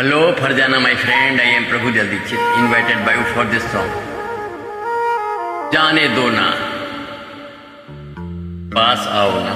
Hello فر جانا my friend I am Prabhu جلدیت invited by you for this song جانے دونا پاس آؤ نا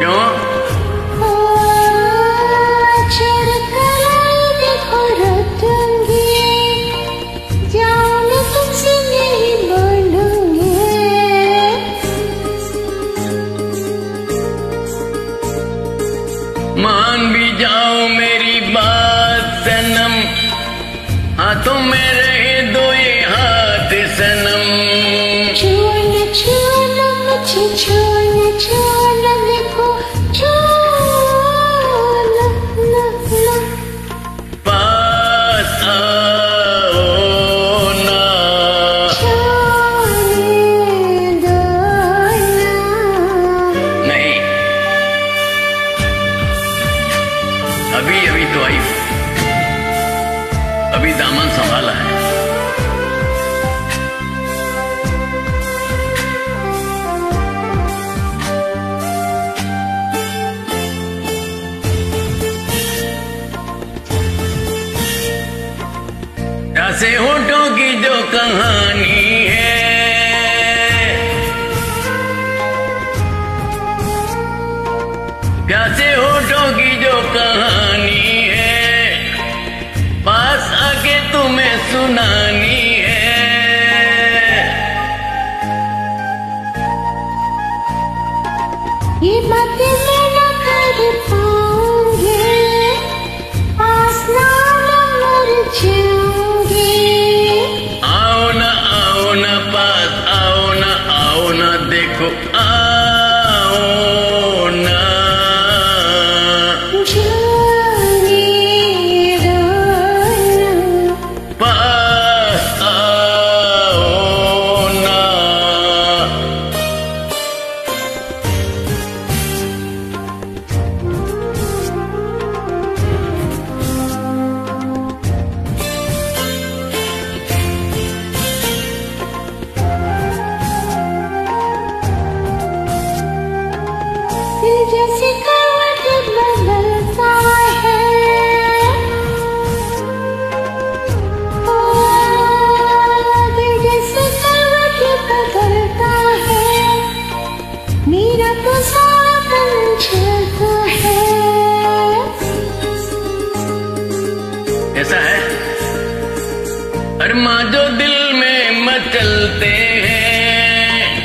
有 نہیں ابھی تو آئی۔ ابھی دامن سنبھالا ہے۔ سے ہوٹوں کی جو کہاں ಈ ಮತ್ತೆ ارما جو دل میں مچلتے ہیں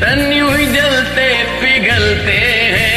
تن یوں ہی جلتے پگھلتے ہیں۔